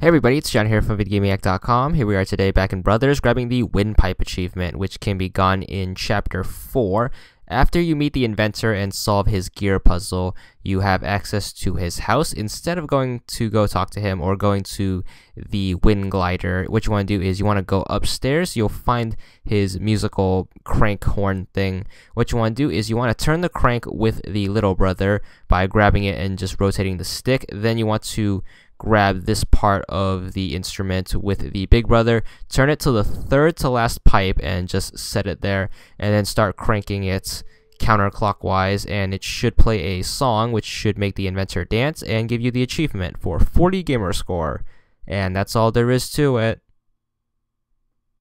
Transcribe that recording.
Hey everybody, it's John here from VidGamiac.com. Here we are today back in Brothers, grabbing the Windpipe achievement, which can be gone in Chapter 4. After you meet the inventor and solve his gear puzzle, you have access to his house. Instead of going to go talk to him or going to the wind glider, what you want to do is you want to go upstairs. You'll find his musical crank horn thing. What you want to do is you want to turn the crank with the little brother by grabbing it and just rotating the stick. Then you want to grab this part of the instrument with the big brother, turn it to the third to last pipe and just set it there and then start cranking it counterclockwise and it should play a song which should make the inventor dance and give you the achievement for 40 gamer score. And that's all there is to it.